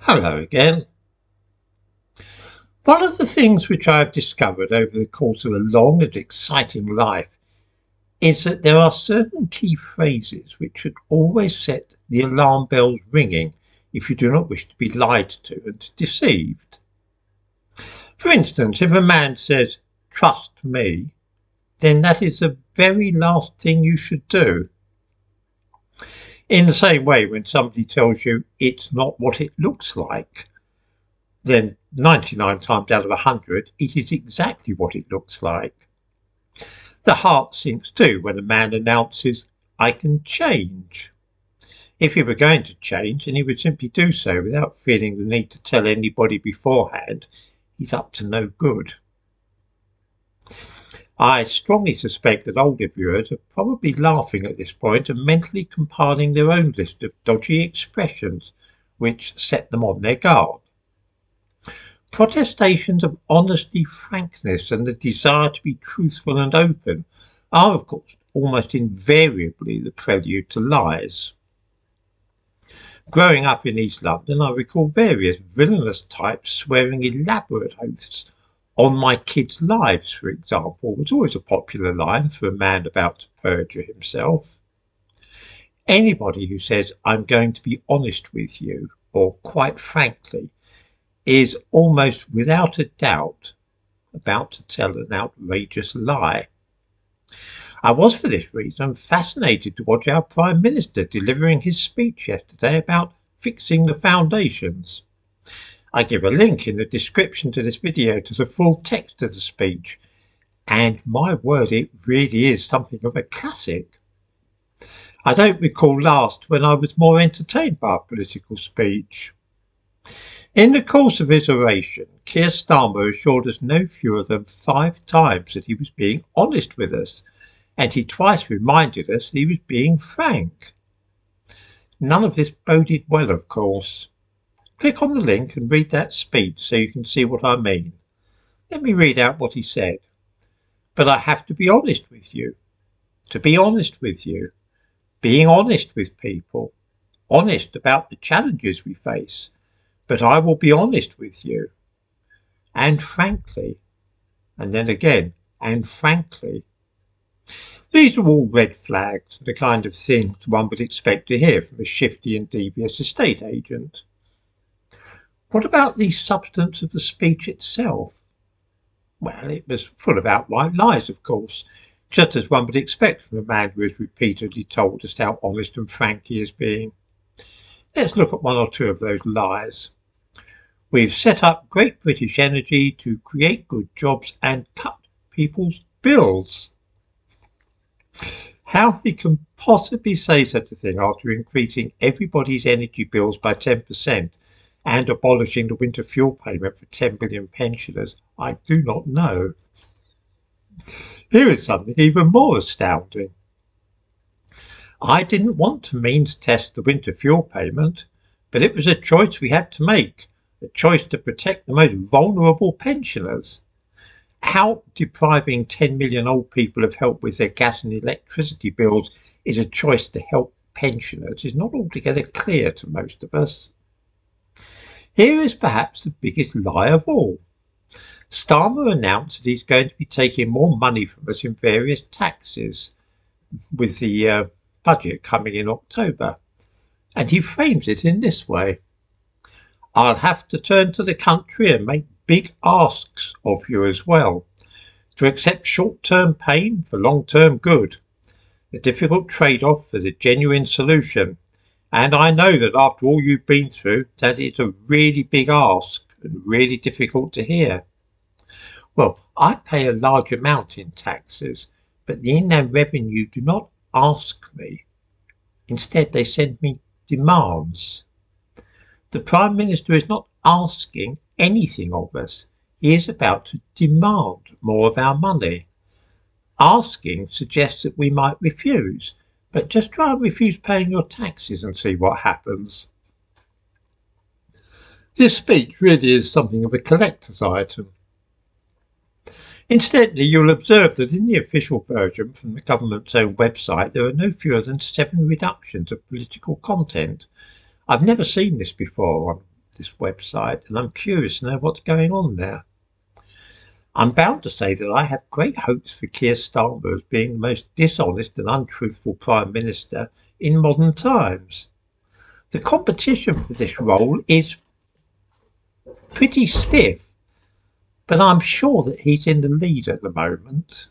Hello again. One of the things which I have discovered over the course of a long and exciting life is that there are certain key phrases which should always set the alarm bells ringing if you do not wish to be lied to and deceived. For instance, if a man says, trust me, then that is the very last thing you should do. In the same way, when somebody tells you it's not what it looks like, then 99 times out of 100, it is exactly what it looks like. The heart sinks too when a man announces, I can change. If he were going to change, and he would simply do so without feeling the need to tell anybody beforehand he's up to no good. I strongly suspect that older viewers are probably laughing at this point and mentally compiling their own list of dodgy expressions which set them on their guard. Protestations of honesty, frankness, and the desire to be truthful and open are, of course, almost invariably the prelude to lies. Growing up in East London, I recall various villainous types swearing elaborate oaths on my kids' lives, for example, was always a popular line for a man about to perjure himself. Anybody who says, I'm going to be honest with you, or quite frankly, is almost without a doubt about to tell an outrageous lie. I was, for this reason, fascinated to watch our Prime Minister delivering his speech yesterday about fixing the foundations. I give a link in the description to this video to the full text of the speech. And my word, it really is something of a classic. I don't recall last when I was more entertained by a political speech. In the course of his oration, Keir Starmer assured us no fewer than five times that he was being honest with us, and he twice reminded us he was being frank. None of this boded well, of course. Click on the link and read that speech so you can see what I mean. Let me read out what he said. But I have to be honest with you. To be honest with you. Being honest with people. Honest about the challenges we face. But I will be honest with you. And frankly. And then again, and frankly. These are all red flags, the kind of things one would expect to hear from a shifty and devious estate agent. What about the substance of the speech itself? Well, it was full of outright lies, of course, just as one would expect from a man who has repeatedly told us how honest and frank he is being. Let's look at one or two of those lies. We've set up Great British Energy to create good jobs and cut people's bills. How he can possibly say such a thing after increasing everybody's energy bills by 10% and abolishing the winter fuel payment for 10 million pensioners, I do not know. Here is something even more astounding. I didn't want to means test the winter fuel payment, but it was a choice we had to make, a choice to protect the most vulnerable pensioners. How depriving 10 million old people of help with their gas and electricity bills is a choice to help pensioners is not altogether clear to most of us. Here is perhaps the biggest lie of all. Starmer announced that he's going to be taking more money from us in various taxes with the uh, budget coming in October. And he frames it in this way I'll have to turn to the country and make big asks of you as well. To accept short term pain for long term good. The difficult trade off for the genuine solution. And I know that after all you've been through, that it's a really big ask and really difficult to hear. Well, I pay a large amount in taxes, but the Inland Revenue do not ask me. Instead, they send me demands. The Prime Minister is not asking anything of us. He is about to demand more of our money. Asking suggests that we might refuse, but just try and refuse paying your taxes and see what happens. This speech really is something of a collector's item. Incidentally, you'll observe that in the official version from the government's own website, there are no fewer than seven reductions of political content. I've never seen this before on this website, and I'm curious to know what's going on there. I'm bound to say that I have great hopes for Keir Starmer as being the most dishonest and untruthful Prime Minister in modern times. The competition for this role is pretty stiff, but I'm sure that he's in the lead at the moment.